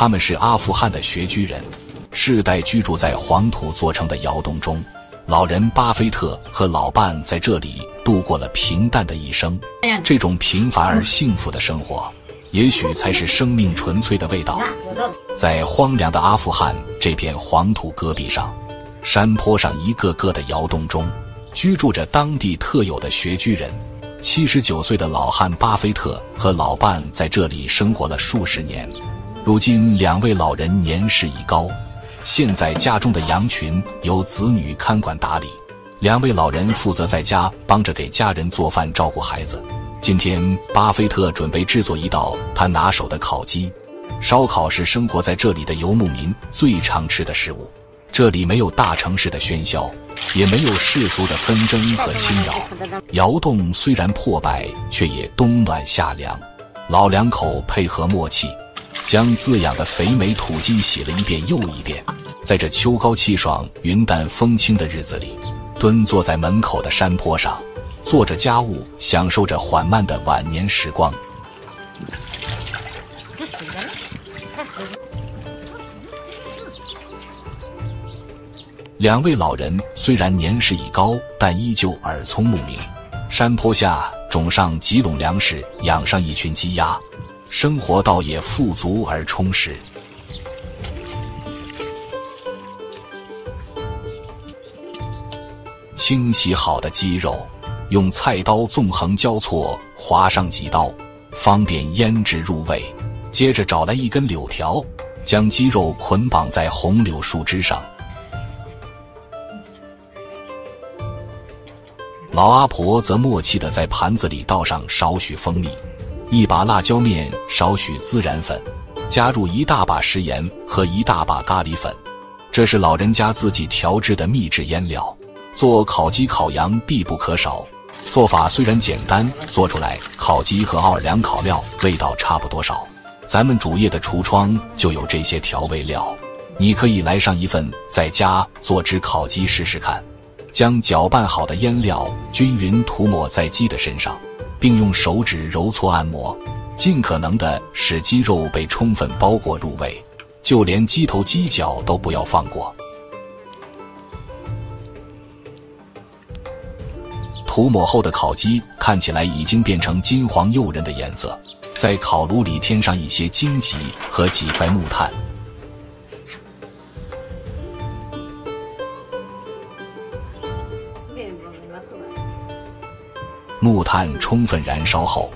他们是阿富汗的穴居人，世代居住在黄土做成的窑洞中。老人巴菲特和老伴在这里度过了平淡的一生。这种平凡而幸福的生活，也许才是生命纯粹的味道。在荒凉的阿富汗这片黄土戈壁上，山坡上一个个的窑洞中，居住着当地特有的穴居人。七十九岁的老汉巴菲特和老伴在这里生活了数十年。如今，两位老人年事已高，现在家中的羊群由子女看管打理，两位老人负责在家帮着给家人做饭、照顾孩子。今天，巴菲特准备制作一道他拿手的烤鸡。烧烤是生活在这里的游牧民最常吃的食物。这里没有大城市的喧嚣，也没有世俗的纷争和侵扰。窑洞虽然破败，却也冬暖夏凉。老两口配合默契。将滋养的肥美土鸡洗了一遍又一遍，在这秋高气爽、云淡风轻的日子里，蹲坐在门口的山坡上，做着家务，享受着缓慢的晚年时光。两位老人虽然年事已高，但依旧耳聪目明。山坡下种上几垄粮食，养上一群鸡鸭。生活倒也富足而充实。清洗好的鸡肉，用菜刀纵横交错划上几刀，方便腌制入味。接着找来一根柳条，将鸡肉捆绑在红柳树枝上。老阿婆则默契的在盘子里倒上少许蜂蜜。一把辣椒面，少许孜然粉，加入一大把食盐和一大把咖喱粉，这是老人家自己调制的秘制腌料。做烤鸡、烤羊必不可少。做法虽然简单，做出来烤鸡和奥尔良烤料味道差不多少。咱们主页的橱窗就有这些调味料，你可以来上一份，在家做只烤鸡试试看。将搅拌好的腌料均匀涂抹在鸡的身上。并用手指揉搓按摩，尽可能的使鸡肉被充分包裹入味，就连鸡头鸡脚都不要放过。涂抹后的烤鸡看起来已经变成金黄诱人的颜色，在烤炉里添上一些荆棘和几块木炭。木炭充分燃烧后，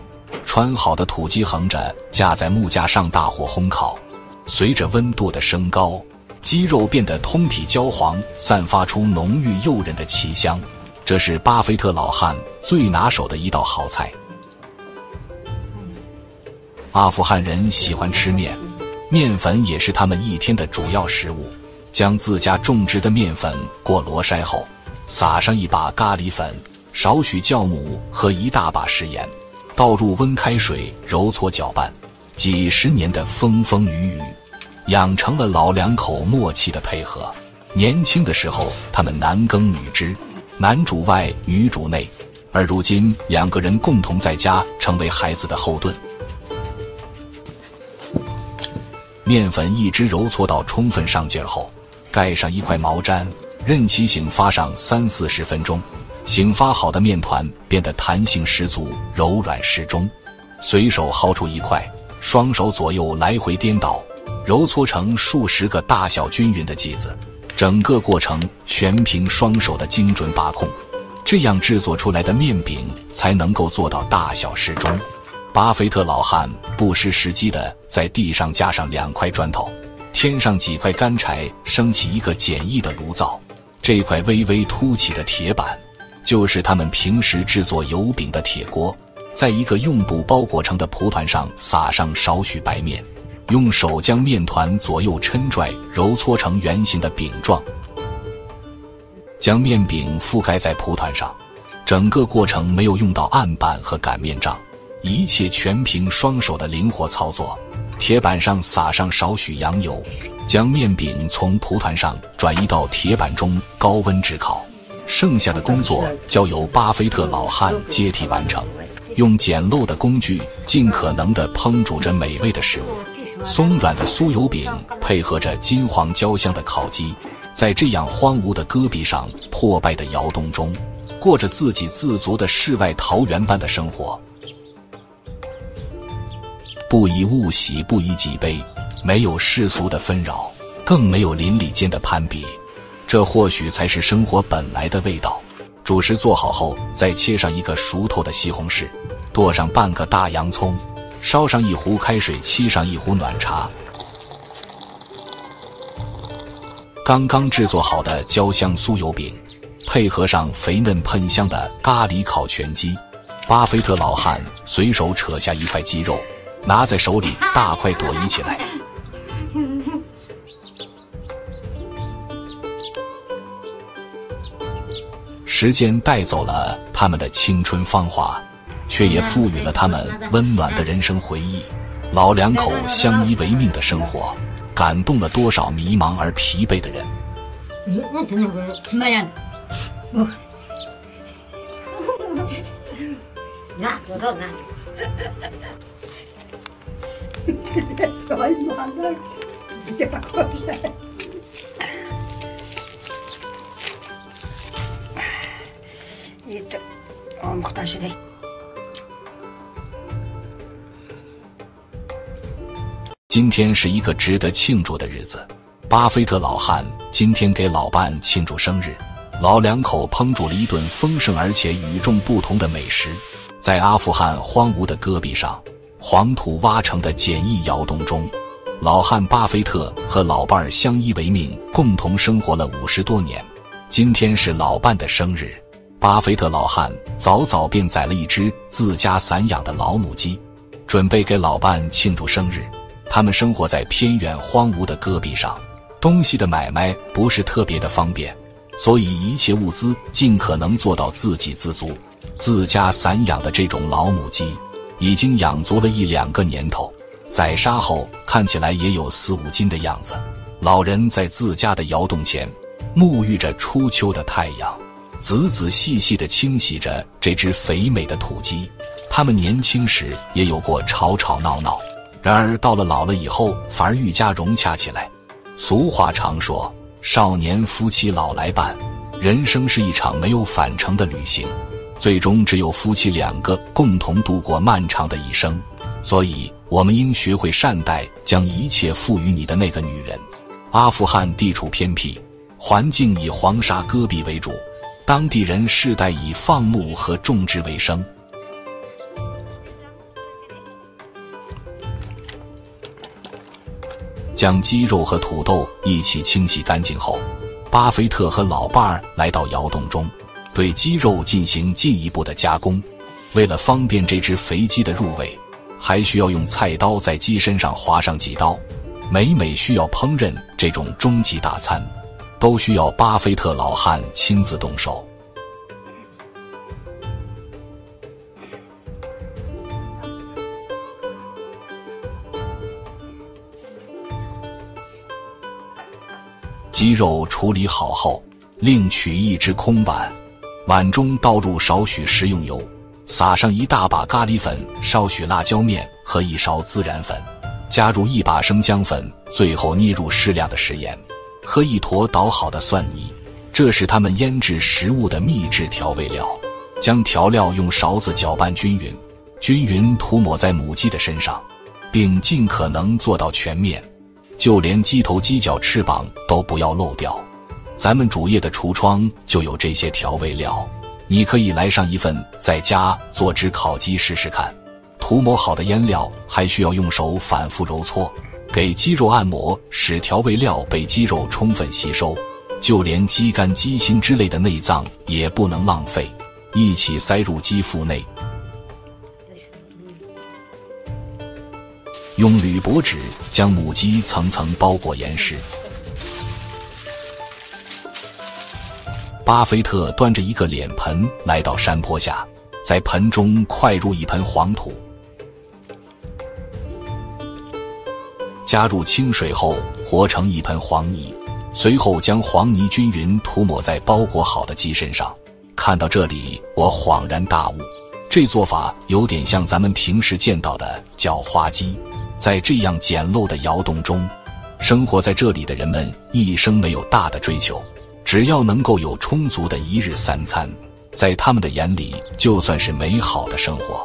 穿好的土鸡横着架在木架上，大火烘烤。随着温度的升高，鸡肉变得通体焦黄，散发出浓郁诱人的奇香。这是巴菲特老汉最拿手的一道好菜。阿富汗人喜欢吃面，面粉也是他们一天的主要食物。将自家种植的面粉过箩筛后，撒上一把咖喱粉。少许酵母和一大把食盐，倒入温开水揉搓搅拌，几十年的风风雨雨，养成了老两口默契的配合。年轻的时候，他们男耕女织，男主外女主内，而如今两个人共同在家，成为孩子的后盾。面粉一直揉搓到充分上劲后，盖上一块毛毡，任其醒发上三四十分钟。醒发好的面团变得弹性十足、柔软适中，随手薅出一块，双手左右来回颠倒，揉搓成数十个大小均匀的剂子。整个过程全凭双手的精准把控，这样制作出来的面饼才能够做到大小适中。巴菲特老汉不失时机的在地上加上两块砖头，添上几块干柴，升起一个简易的炉灶。这块微微凸起的铁板。就是他们平时制作油饼的铁锅，在一个用布包裹成的蒲团上撒上少许白面，用手将面团左右抻拽揉搓成圆形的饼状，将面饼覆盖在蒲团上。整个过程没有用到案板和擀面杖，一切全凭双手的灵活操作。铁板上撒上少许羊油，将面饼从蒲团上转移到铁板中，高温炙烤。剩下的工作交由巴菲特老汉接替完成，用简陋的工具，尽可能的烹煮着美味的食物。松软的酥油饼配合着金黄焦香的烤鸡，在这样荒芜的戈壁上、破败的窑洞中，过着自给自足的世外桃源般的生活。不以物喜，不以己悲，没有世俗的纷扰，更没有邻里间的攀比，这或许才是生活本来的味道。主食做好后，再切上一个熟透的西红柿，剁上半个大洋葱，烧上一壶开水，沏上一壶暖茶。刚刚制作好的焦香酥油饼，配合上肥嫩喷香的咖喱烤全鸡，巴菲特老汉随手扯下一块鸡肉，拿在手里大快朵颐起来。时间带走了他们的青春芳华，却也赋予了他们温暖的人生回忆。老两口相依为命的生活，感动了多少迷茫而疲惫的人。今天是一个值得庆祝的日子，巴菲特老汉今天给老伴庆祝生日，老两口烹煮了一顿丰盛而且与众不同的美食。在阿富汗荒芜的戈壁上，黄土挖成的简易窑洞中，老汉巴菲特和老伴儿相依为命，共同生活了五十多年。今天是老伴的生日。巴菲特老汉早早便宰了一只自家散养的老母鸡，准备给老伴庆祝生日。他们生活在偏远荒芜的戈壁上，东西的买卖不是特别的方便，所以一切物资尽可能做到自给自足。自家散养的这种老母鸡，已经养足了一两个年头，宰杀后看起来也有四五斤的样子。老人在自家的窑洞前，沐浴着初秋的太阳。仔仔细细地清洗着这只肥美的土鸡。他们年轻时也有过吵吵闹闹，然而到了老了以后，反而愈加融洽起来。俗话常说：“少年夫妻老来伴。”人生是一场没有返程的旅行，最终只有夫妻两个共同度过漫长的一生。所以，我们应学会善待将一切赋予你的那个女人。阿富汗地处偏僻，环境以黄沙戈壁为主。当地人世代以放牧和种植为生。将鸡肉和土豆一起清洗干净后，巴菲特和老伴儿来到窑洞中，对鸡肉进行进一步的加工。为了方便这只肥鸡的入味，还需要用菜刀在鸡身上划上几刀。每每需要烹饪这种终极大餐。都需要巴菲特老汉亲自动手。鸡肉处理好后，另取一只空碗，碗中倒入少许食用油，撒上一大把咖喱粉、少许辣椒面和一勺孜然粉，加入一把生姜粉，最后捏入适量的食盐。和一坨捣好的蒜泥，这是他们腌制食物的秘制调味料。将调料用勺子搅拌均匀，均匀涂抹在母鸡的身上，并尽可能做到全面，就连鸡头、鸡脚、翅膀都不要漏掉。咱们主页的橱窗就有这些调味料，你可以来上一份，在家做只烤鸡试试看。涂抹好的腌料还需要用手反复揉搓。给鸡肉按摩，使调味料被鸡肉充分吸收，就连鸡肝、鸡心之类的内脏也不能浪费，一起塞入鸡腹内。用铝箔纸将母鸡层层包裹严实。巴菲特端着一个脸盆来到山坡下，在盆中快入一盆黄土。加入清水后，和成一盆黄泥，随后将黄泥均匀涂抹在包裹好的鸡身上。看到这里，我恍然大悟，这做法有点像咱们平时见到的叫花鸡。在这样简陋的窑洞中，生活在这里的人们一生没有大的追求，只要能够有充足的一日三餐，在他们的眼里就算是美好的生活。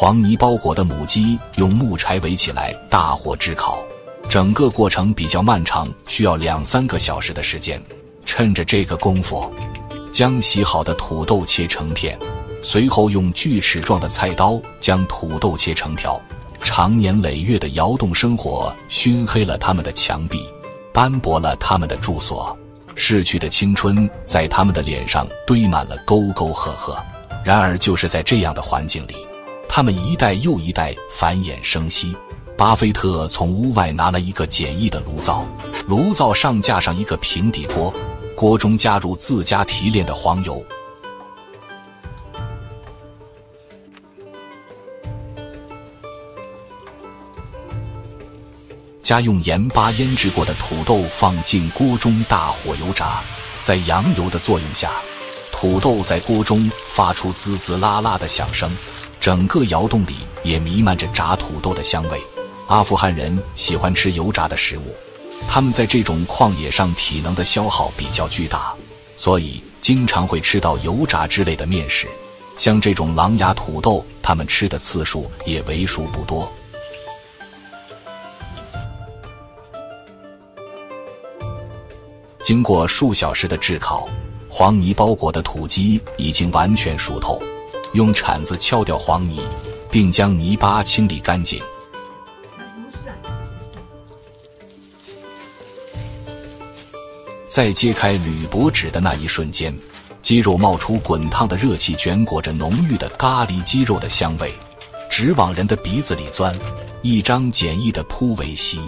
黄泥包裹的母鸡用木柴围起来，大火炙烤，整个过程比较漫长，需要两三个小时的时间。趁着这个功夫，将洗好的土豆切成片，随后用锯齿状的菜刀将土豆切成条。长年累月的窑洞生活熏黑了他们的墙壁，斑驳了他们的住所，逝去的青春在他们的脸上堆满了沟沟壑壑。然而，就是在这样的环境里。他们一代又一代繁衍生息。巴菲特从屋外拿了一个简易的炉灶，炉灶上架上一个平底锅，锅中加入自家提炼的黄油，加用盐巴腌制过的土豆放进锅中，大火油炸。在羊油的作用下，土豆在锅中发出滋滋啦啦的响声。整个窑洞里也弥漫着炸土豆的香味。阿富汗人喜欢吃油炸的食物，他们在这种旷野上体能的消耗比较巨大，所以经常会吃到油炸之类的面食。像这种狼牙土豆，他们吃的次数也为数不多。经过数小时的炙烤，黄泥包裹的土鸡已经完全熟透。用铲子敲掉黄泥，并将泥巴清理干净。在揭开铝箔纸的那一瞬间，鸡肉冒出滚烫的热气，卷裹着浓郁的咖喱鸡肉的香味，直往人的鼻子里钻。一张简易的铺围席，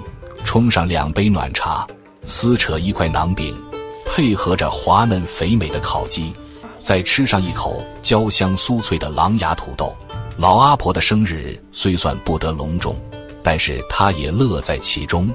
冲上两杯暖茶，撕扯一块馕饼，配合着滑嫩肥美的烤鸡。再吃上一口焦香酥脆的狼牙土豆，老阿婆的生日虽算不得隆重，但是她也乐在其中。